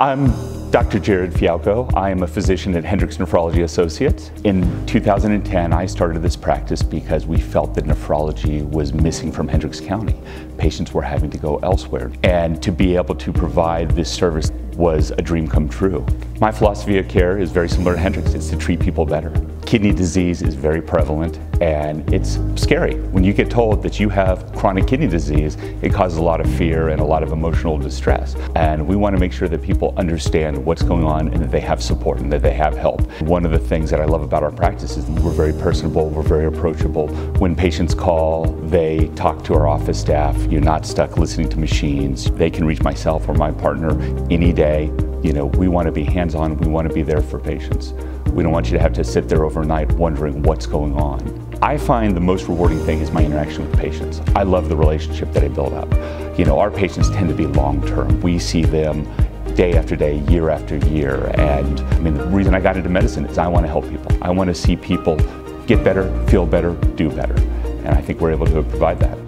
I'm Dr. Jared Fialkow. I am a physician at Hendricks Nephrology Associates. In 2010, I started this practice because we felt that nephrology was missing from Hendricks County. Patients were having to go elsewhere. And to be able to provide this service was a dream come true. My philosophy of care is very similar to Hendricks. It's to treat people better. Kidney disease is very prevalent and it's scary. When you get told that you have chronic kidney disease, it causes a lot of fear and a lot of emotional distress. And we want to make sure that people understand what's going on and that they have support and that they have help. One of the things that I love about our practice is we're very personable, we're very approachable. When patients call, they talk to our office staff. You're not stuck listening to machines. They can reach myself or my partner any day. You know, we want to be hands-on, we want to be there for patients. We don't want you to have to sit there overnight wondering what's going on. I find the most rewarding thing is my interaction with patients. I love the relationship that I build up. You know, our patients tend to be long-term. We see them day after day, year after year. And I mean, the reason I got into medicine is I want to help people. I want to see people get better, feel better, do better. And I think we're able to provide that.